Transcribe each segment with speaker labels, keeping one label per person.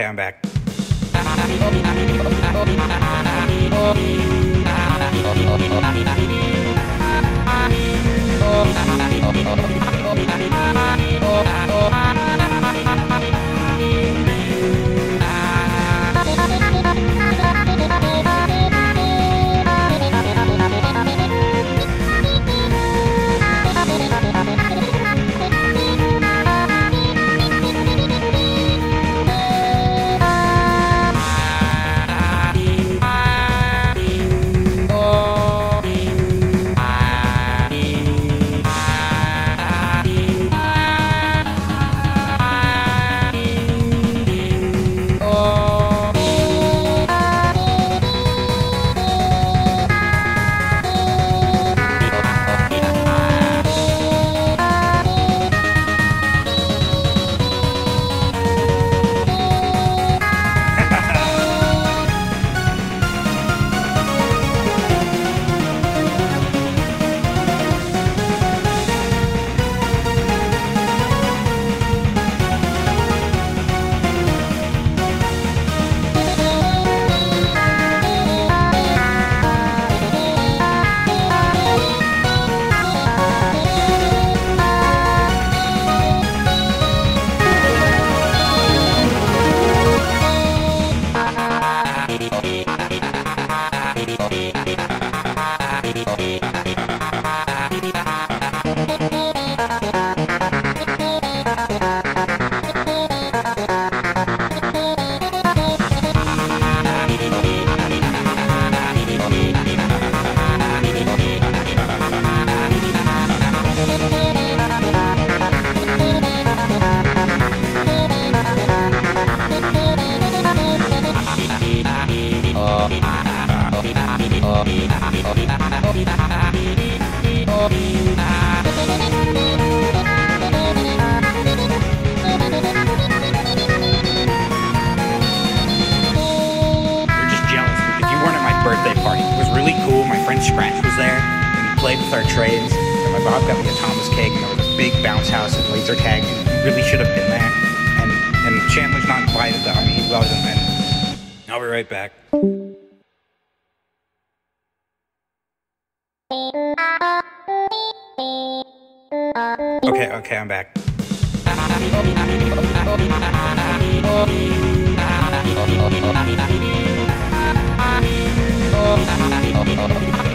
Speaker 1: Okay, I'm back. With our trades. And my Bob got me a Thomas cake, and there was a big bounce house and laser tag. And
Speaker 2: we really should have been there. And and Chandler's not invited though. I mean, he wasn't. And I'll be right back. Okay, okay, I'm back.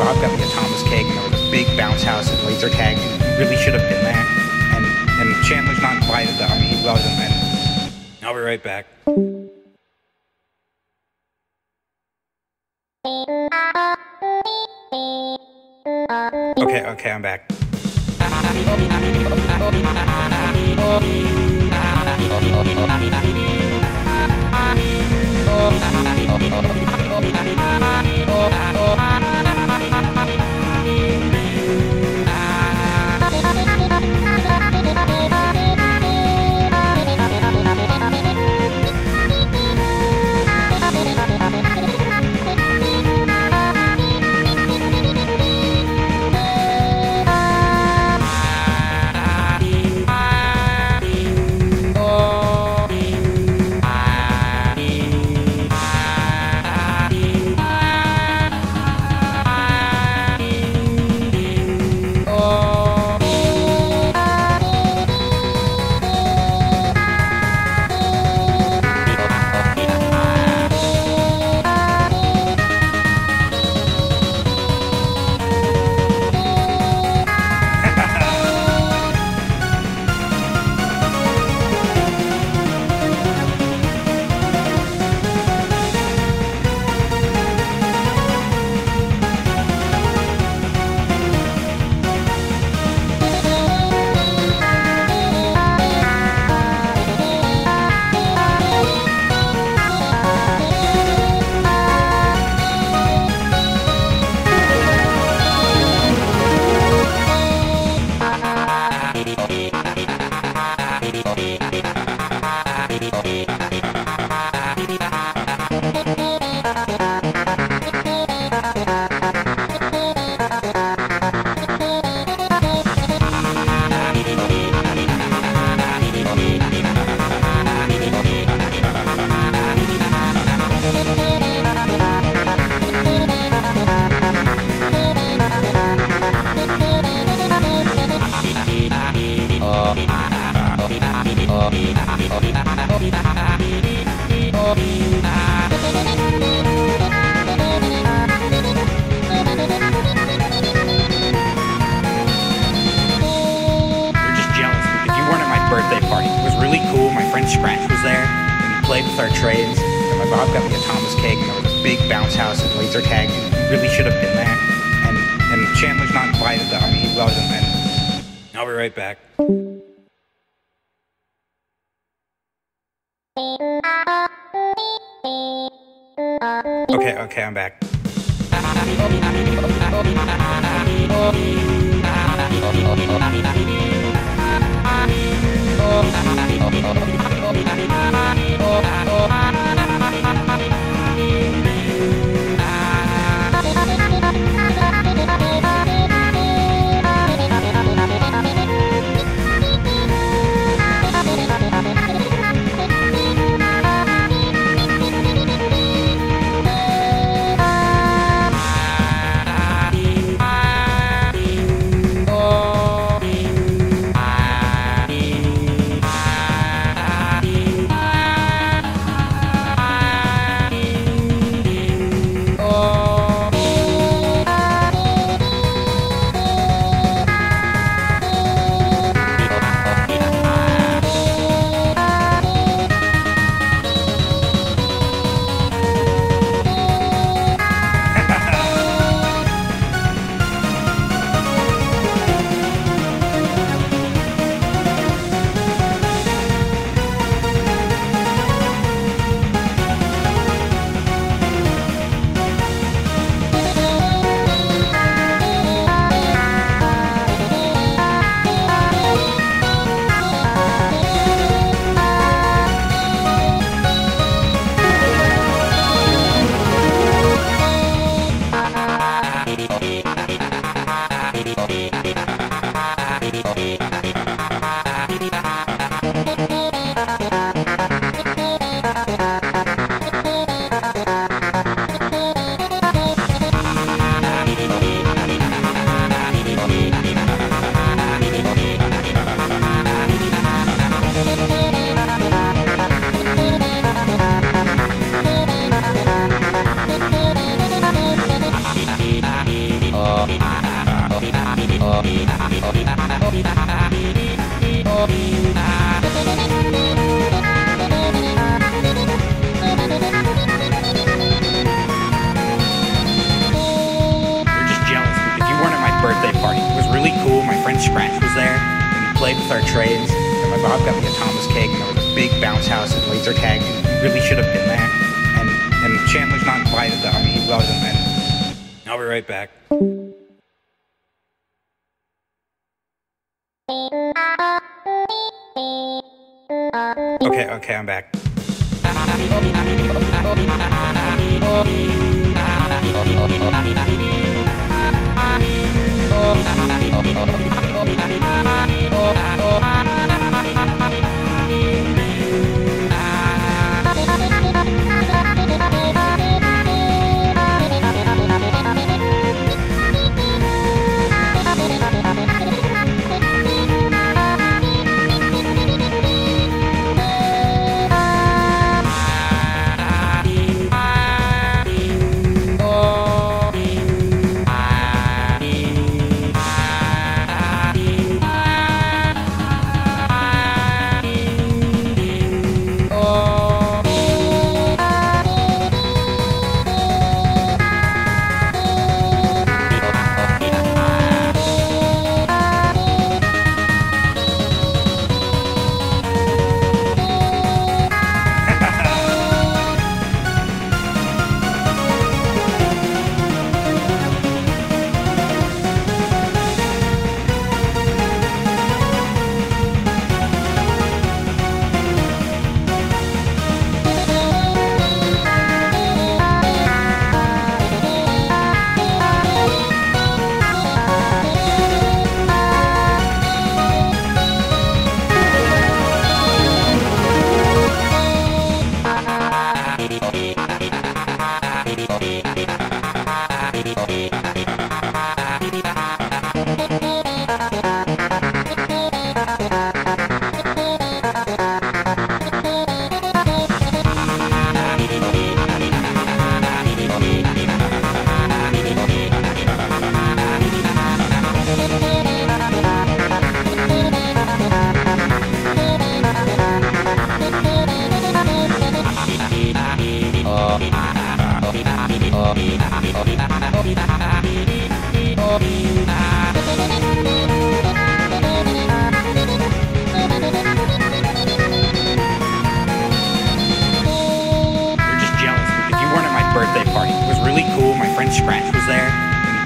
Speaker 2: Rob got me a Thomas keg, and there was a big bounce house and laser tag, and he really should have been there. And, and Chandler's not invited, though. I mean, he wasn't, and I'll be right back. Okay, okay, I'm back.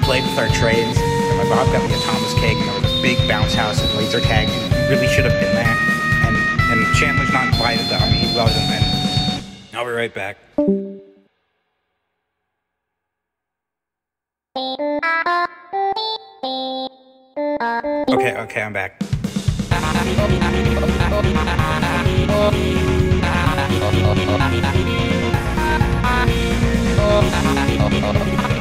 Speaker 2: played with our trades. And my mom got me a Thomas cake, and there was a big bounce house and laser tag. And really should have been there. And and Chandler's not invited, though. I mean, he wasn't. And I'll be right back. Okay, okay, I'm back.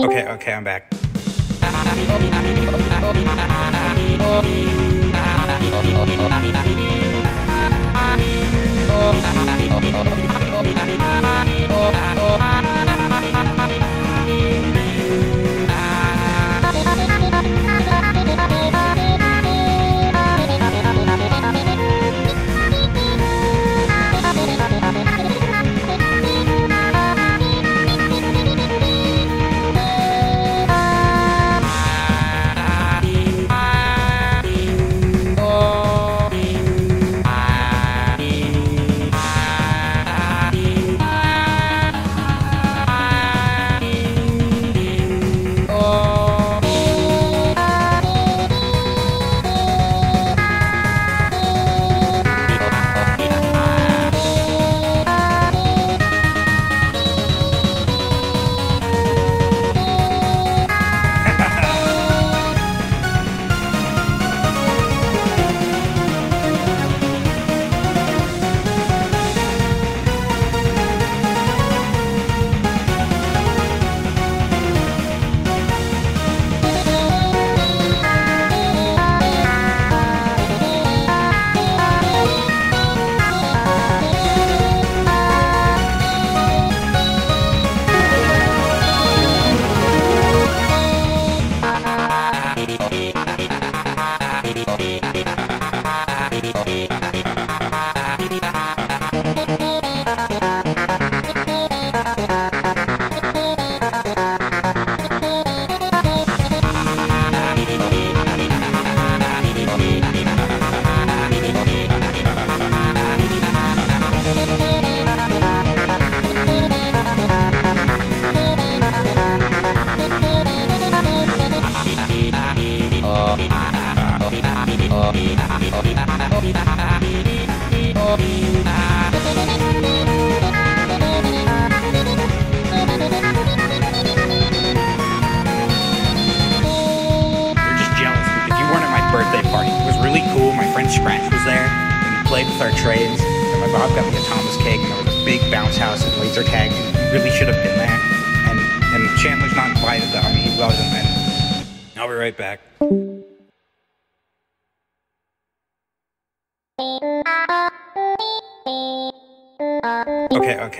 Speaker 2: Okay, okay, I'm back.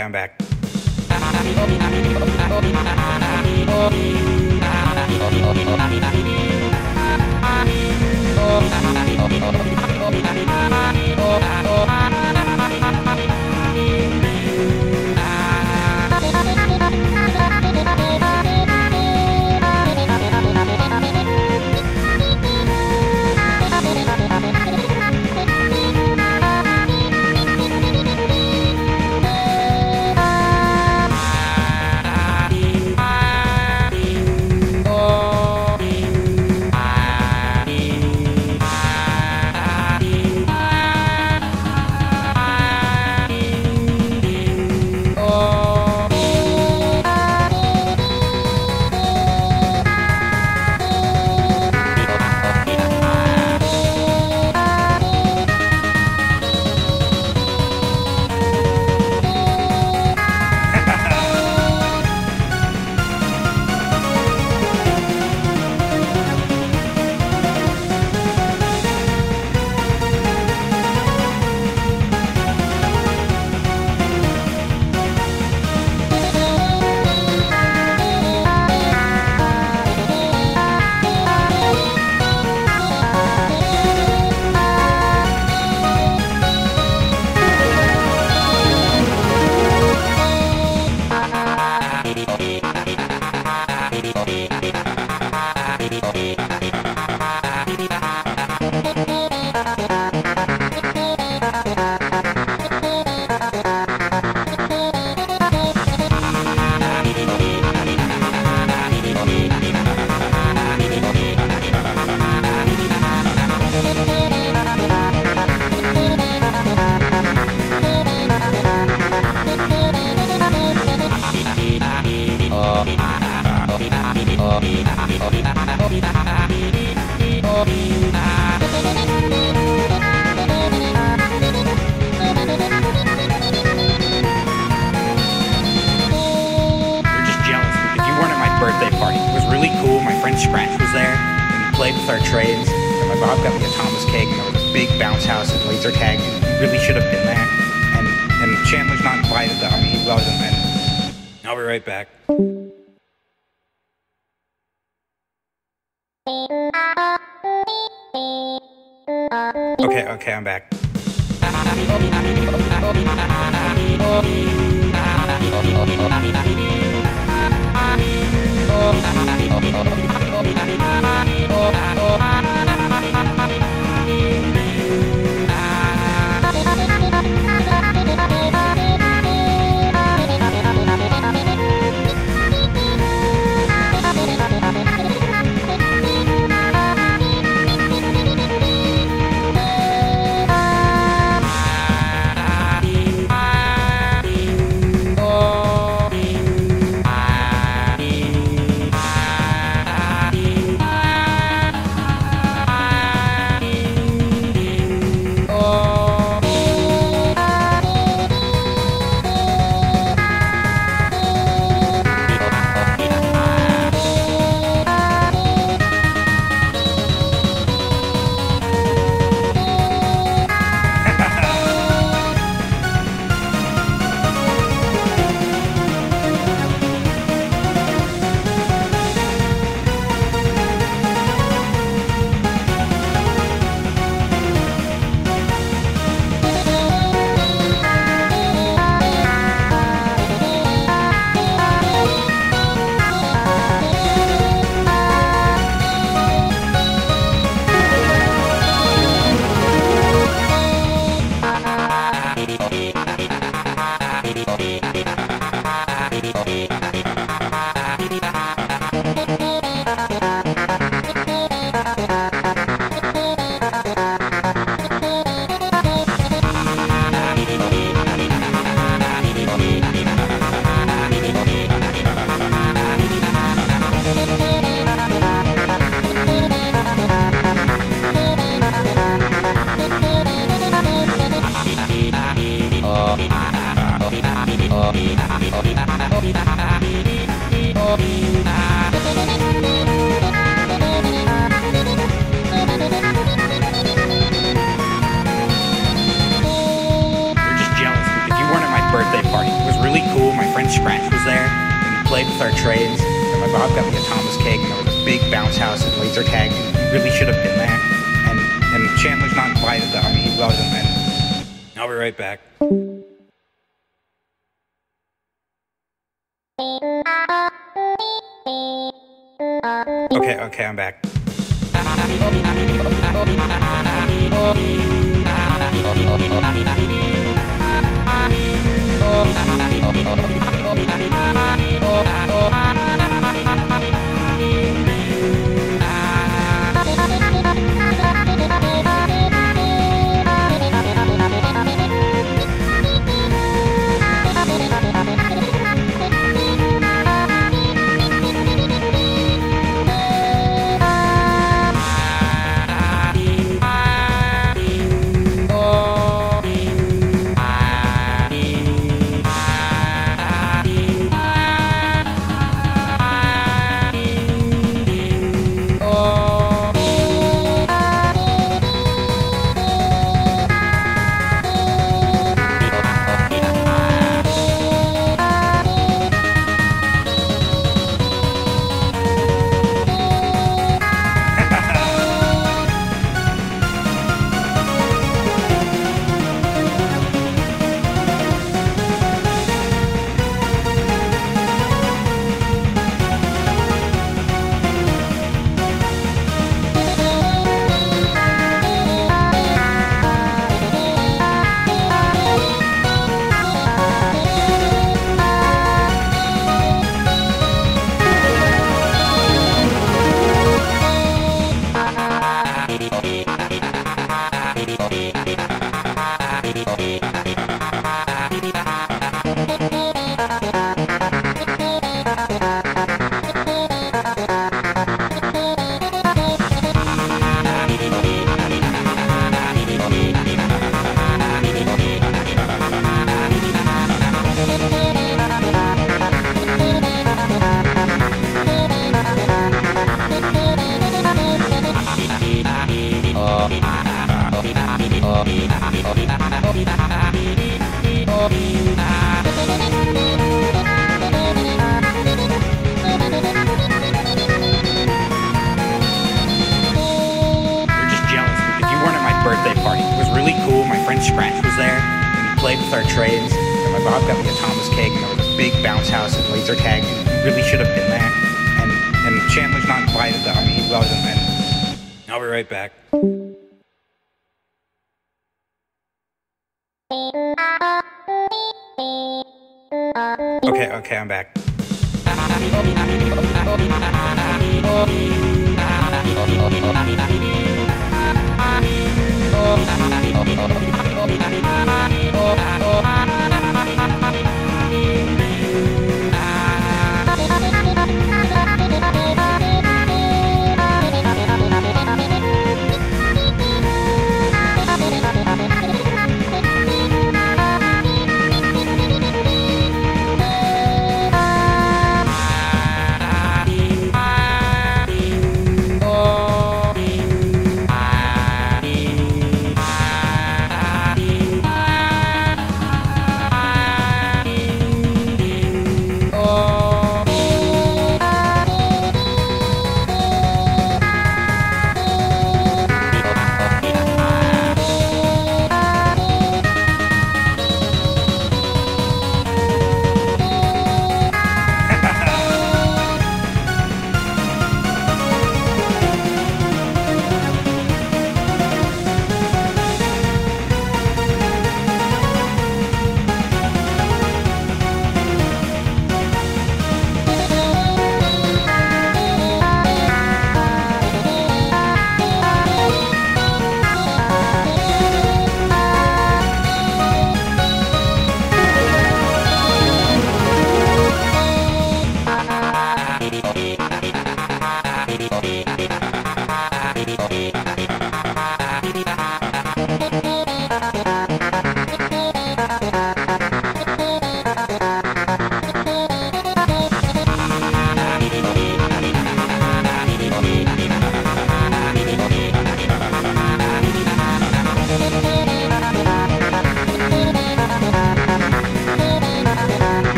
Speaker 2: I'm back. Played with our trades. And my Bob got me a Thomas cake, and there was a big bounce house and laser tag. And we really should have been there. And and Chandler's not invited though. I mean, he wasn't. And I'll be right back. Okay, okay, I'm back. You're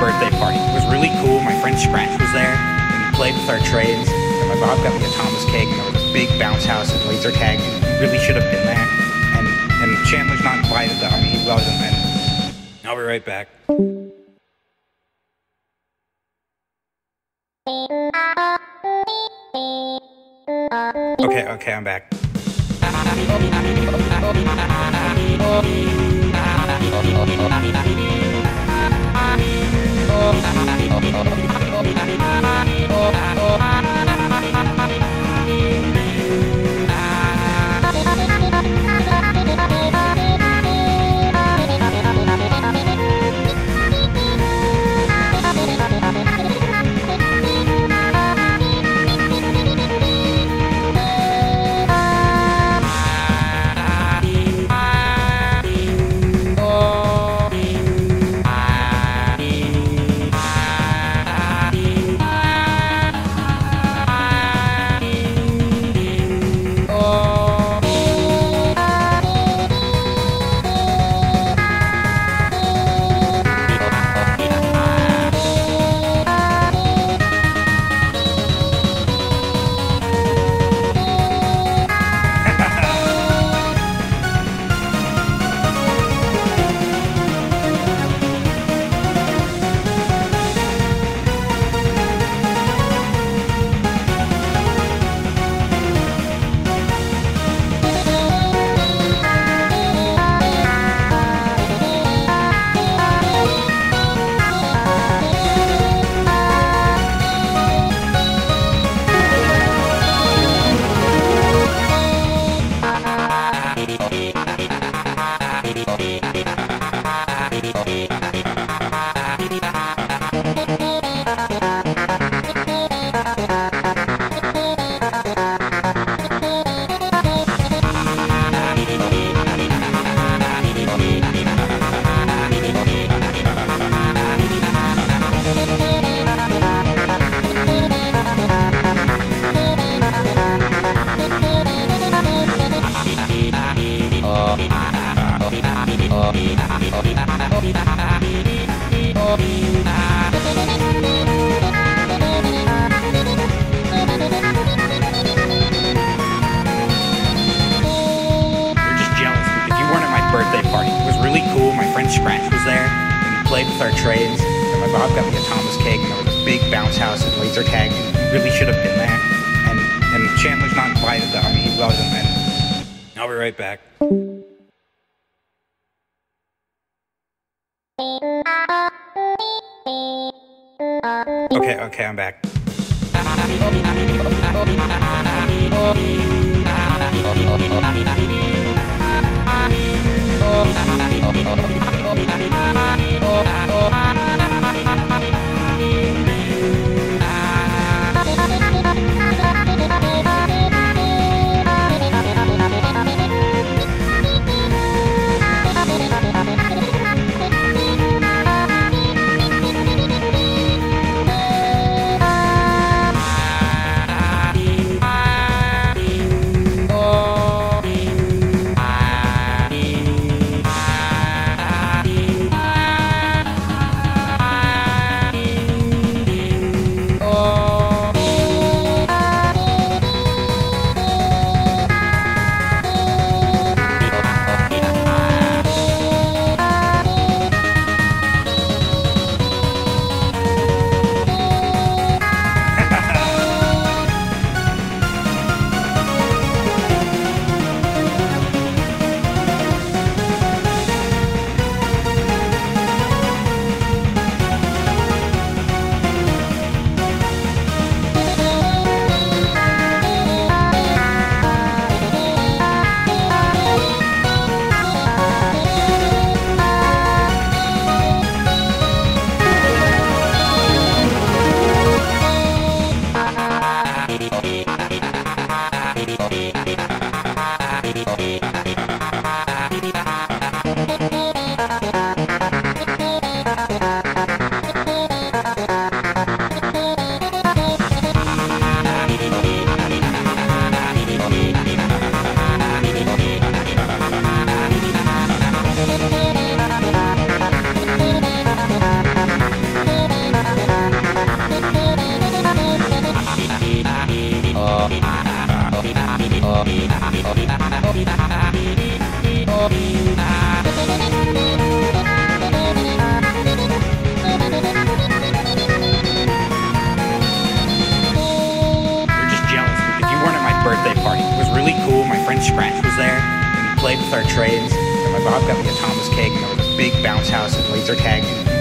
Speaker 2: birthday party. It was really cool. My friend Scratch was there, and we played with our trades. And my Bob got me a Thomas cake, and there was a big bounce house and laser tag. And really should have been there. And and Chandler's not invited though. I mean, he wasn't. I'll be right back. Okay, okay, I'm back.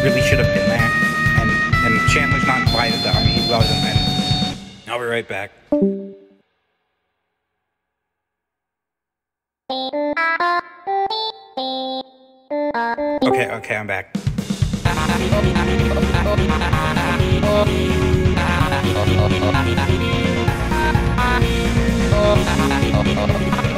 Speaker 2: really should have been there. And, and Chandler's not invited, though. I mean, he wasn't. And I'll be right back. Okay, okay, I'm back.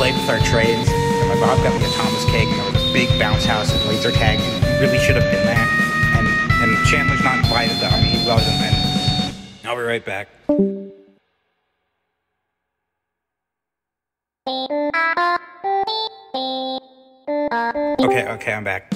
Speaker 2: played with our trades. And my Bob got me a Thomas cake, and there was a big bounce house and laser tag. And really should have been there. And and Chandler's not invited though. I mean, he wasn't. And I'll be right back. Okay, okay, I'm back.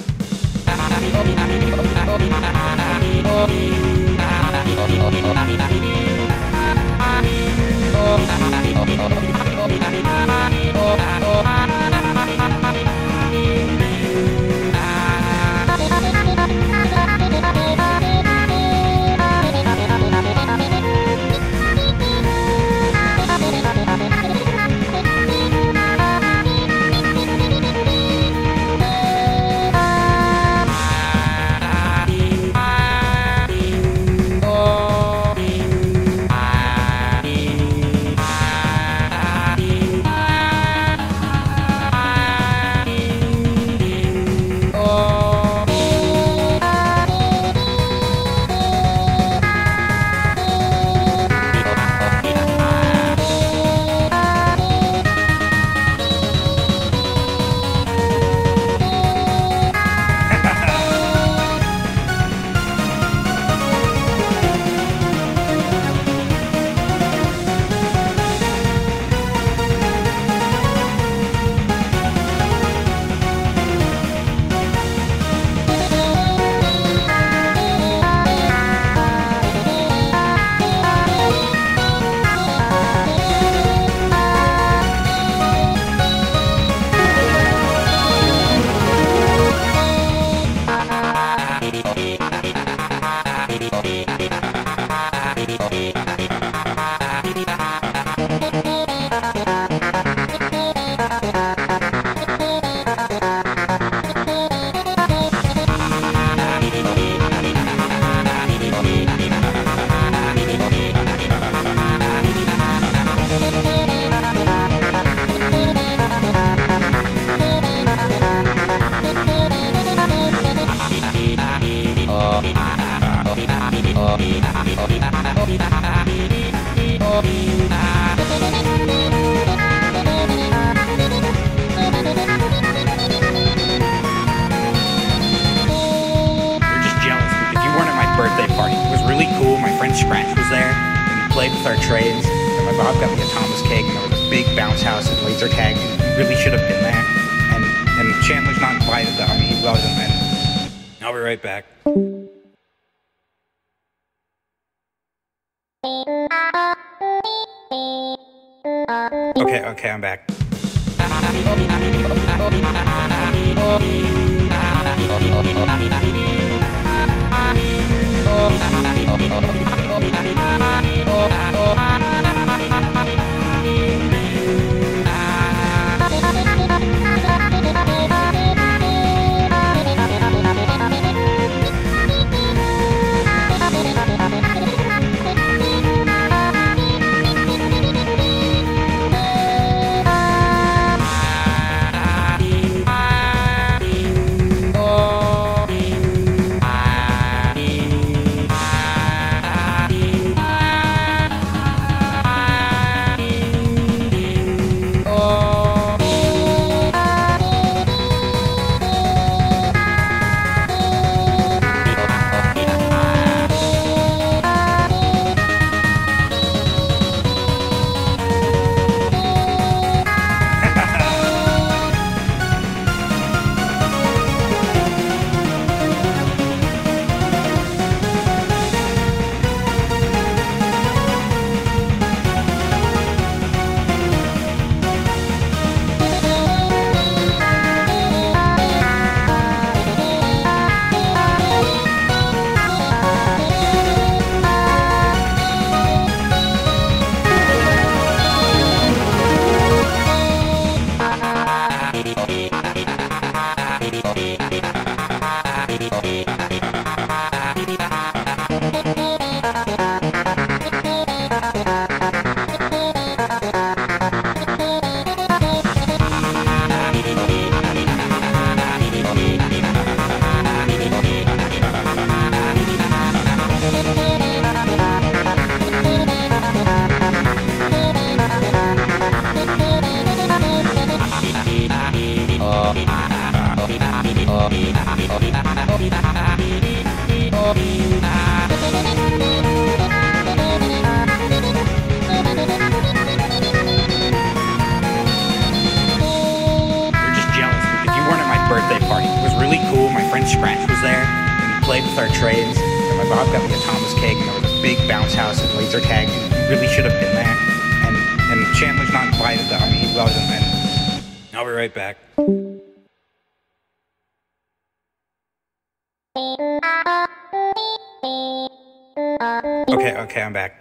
Speaker 2: Okay, okay, I'm back.